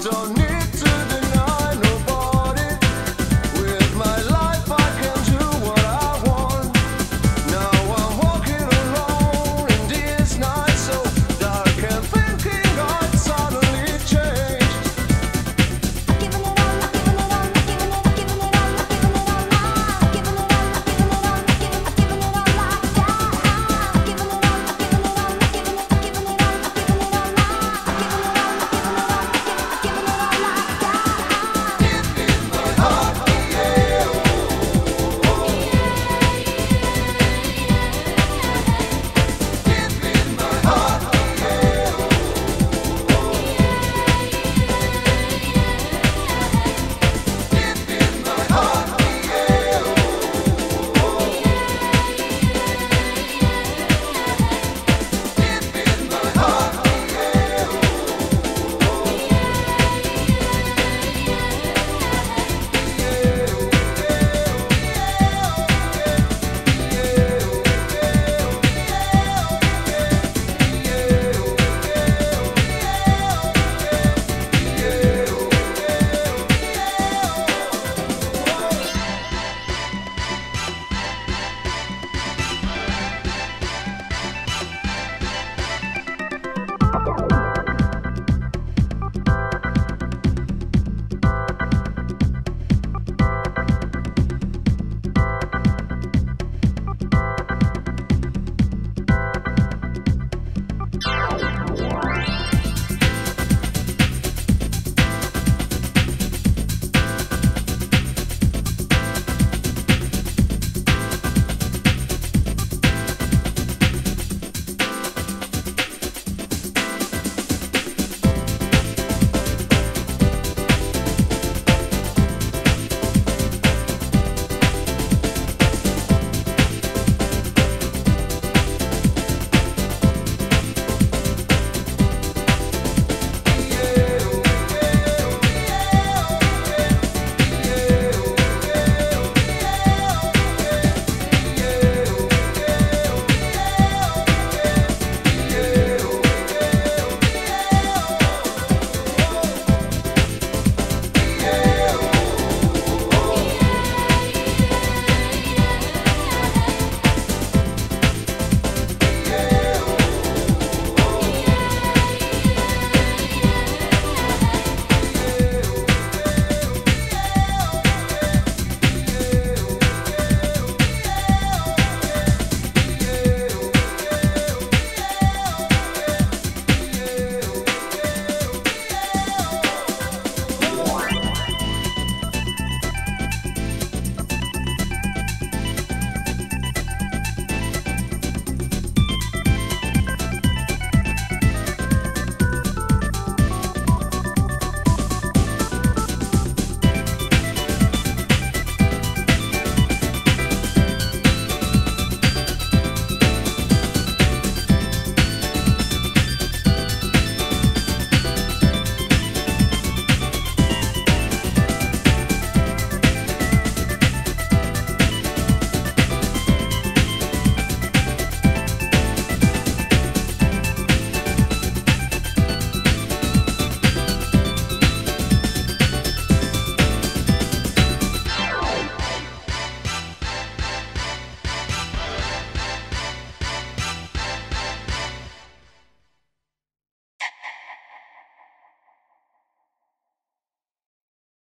don't